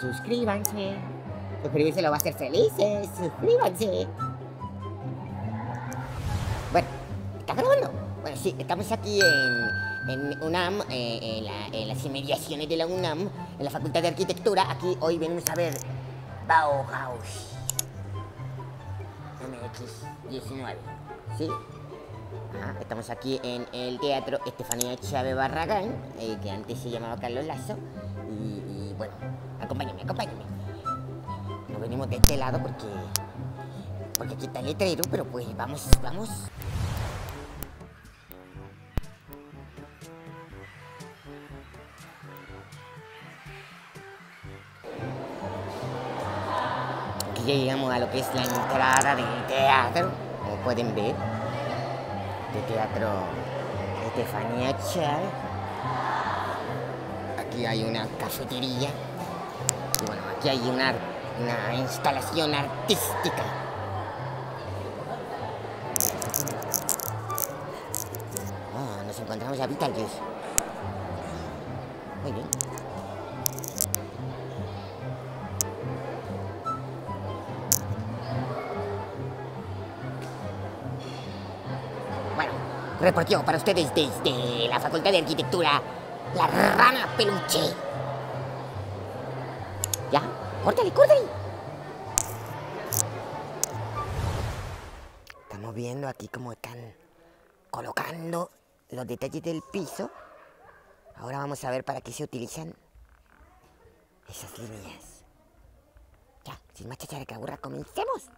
suscríbanse. Suscribirse lo va a hacer felices. Suscríbanse. Bueno, ¿estás grabando? Bueno, sí, estamos aquí en, en UNAM, eh, en, la- en las inmediaciones de la UNAM, en la Facultad de Arquitectura. Aquí hoy venimos a ver Bauhaus. MX19. ¿Sí? Estamos aquí en el Teatro Estefanía Chávez Barragán, eh, que antes se llamaba Carlos Lazo. Y, bueno, acompáñame, acompáñame. Nos venimos de este lado porque. Porque aquí está el letrero, pero pues vamos, vamos. Aquí ya llegamos a lo que es la entrada del teatro, como pueden ver. De teatro Estefanía Chávez. Aquí hay una cafetería. Aquí hay una, una instalación artística. Ah, nos encontramos a Beetlejuice. Muy bien. Bueno, reportó para ustedes desde la Facultad de Arquitectura la rana peluche. ¡Córtale, córtale! Estamos viendo aquí cómo están colocando los detalles del piso. Ahora vamos a ver para qué se utilizan esas líneas. Ya, sin más chachara que aburra, comencemos.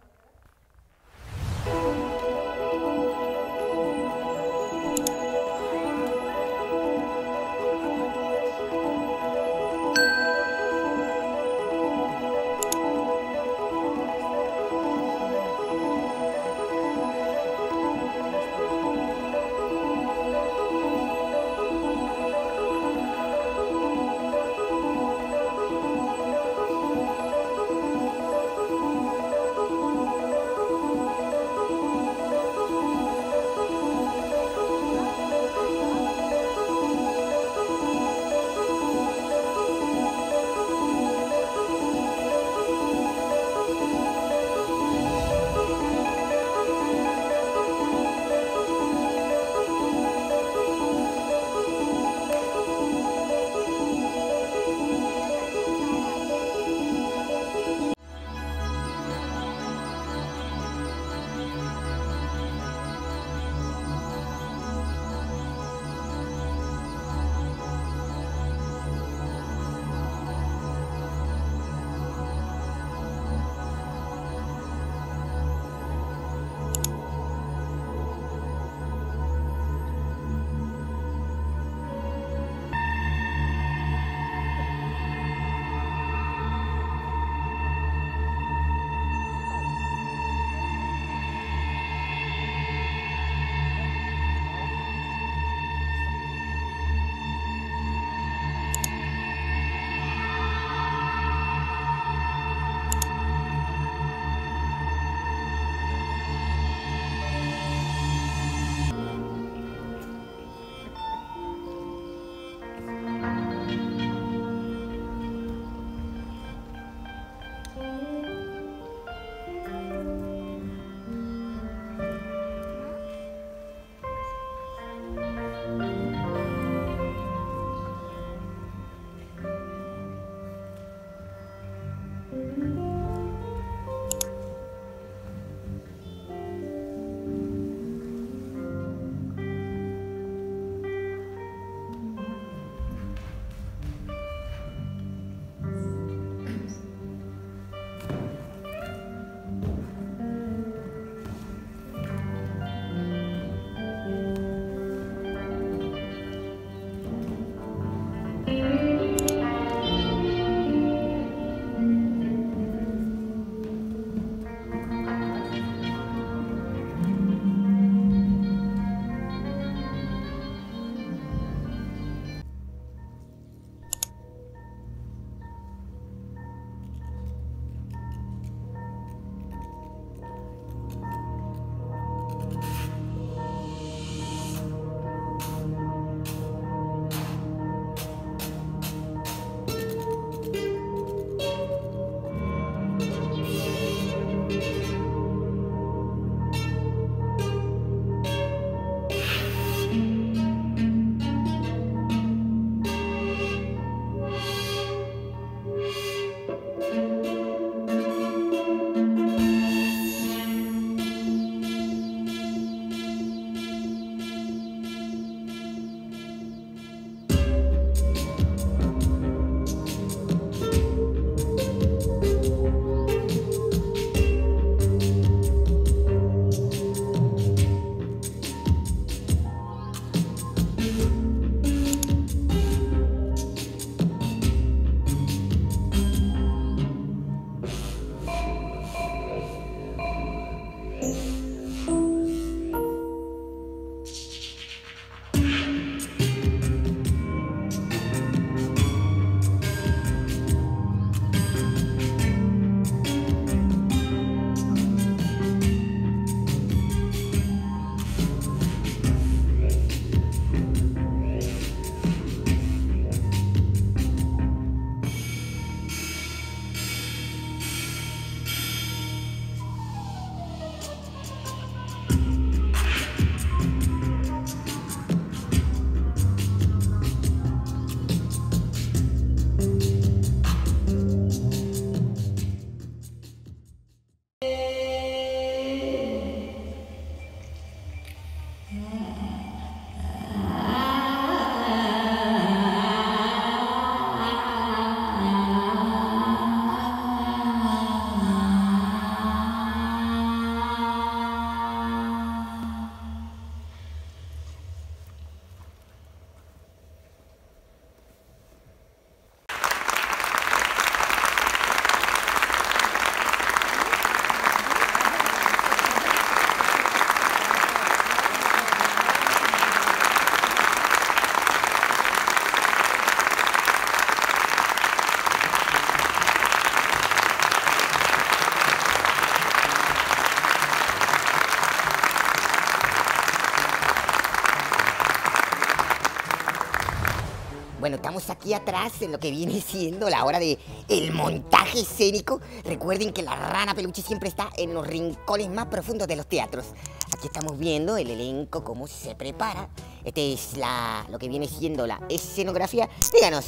Bueno, estamos aquí atrás en lo que viene siendo la hora de el montaje escénico. Recuerden que la rana peluche siempre está en los rincones más profundos de los teatros. Aquí estamos viendo el elenco, cómo se prepara. Este es la, lo que viene siendo la escenografía. Díganos,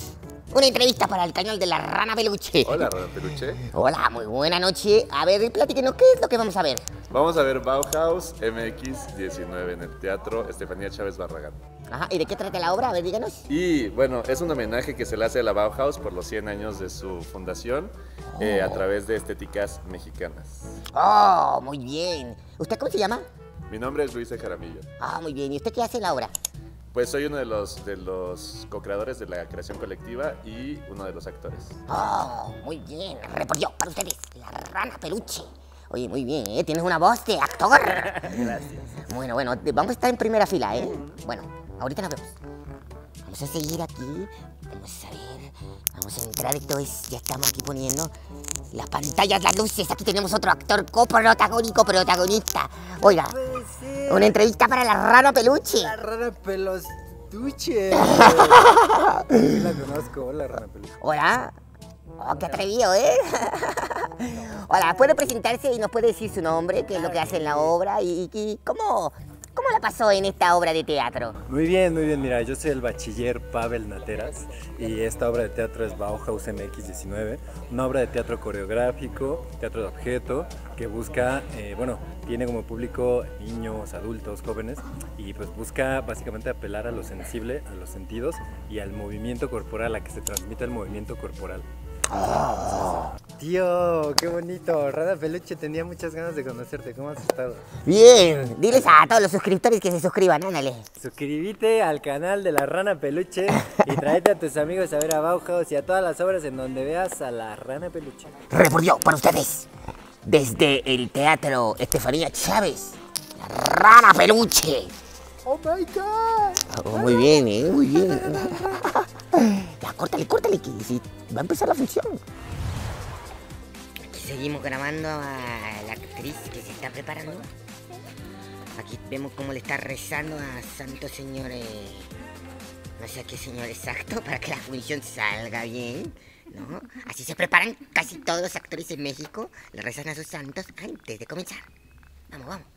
una entrevista para el cañón de la rana peluche. Hola, Rana Peluche. Hola, muy buena noche. A ver, platíquenos, ¿qué es lo que vamos a ver? Vamos a ver Bauhaus MX19 en el Teatro Estefanía Chávez Barragán. Ajá, ¿y de qué trata la obra? A ver, díganos. Y bueno, es un homenaje que se le hace a la Bauhaus por los 100 años de su fundación eh, a través de estéticas mexicanas. Oh, muy bien. ¿Usted cómo se llama? Mi nombre es Luis de Jaramillo. Ah, muy bien. ¿Y usted qué hace en la obra? Pues soy uno de los, de los co-creadores de la creación colectiva y uno de los actores. Oh, muy bien. Reportó para ustedes, la rana peluche. Oye, muy bien, ¿eh? Tienes una voz de actor. Gracias. Bueno, bueno, vamos a estar en primera fila, ¿eh? Bueno, ahorita nos vemos. Vamos a seguir aquí. Vamos a ver. Vamos a entrar. Esto es. Ya estamos aquí poniendo las pantallas, las luces. Aquí tenemos otro actor coprotagónico, protagonista. Oiga, Puede ser. una entrevista para la rana peluche. La rana pelostuche. Sí, la conozco, hola rana peluche. Hola. Oh, qué atrevido, ¿eh? Hola, ¿puede presentarse y nos puede decir su nombre, qué es lo que hace en la obra y, y cómo, cómo la pasó en esta obra de teatro? Muy bien, muy bien. Mira, yo soy el bachiller Pavel Nateras y esta obra de teatro es Bauhaus MX19, una obra de teatro coreográfico, teatro de objeto, que busca, eh, bueno, tiene como público niños, adultos, jóvenes y pues busca básicamente apelar a lo sensible, a los sentidos y al movimiento corporal, a que se transmita el movimiento corporal. Tío, qué bonito. Rada Peluche, tenía muchas ganas de conocerte. ¿Cómo has estado? Bien, diles a todos los suscriptores que se suscriban, ándale. Suscríbete al canal de la Rana Peluche y tráete a tus amigos a ver a Bauhaus y a todas las obras en donde veas a la Rana Peluche. Reportó para ustedes, desde el Teatro Estefanía Chávez, la rana peluche. ¡Oh my god! Oh, muy bien, ¿eh? Muy bien. Ya, córtale, córtale, que va a empezar la función. Seguimos grabando a la actriz que se está preparando. Aquí vemos cómo le está rezando a Santo Señor, eh, no sé a qué señor exacto, para que la función salga bien. ¿No? Así se preparan casi todos los actores en México. Le rezan a sus santos antes de comenzar. Vamos, vamos.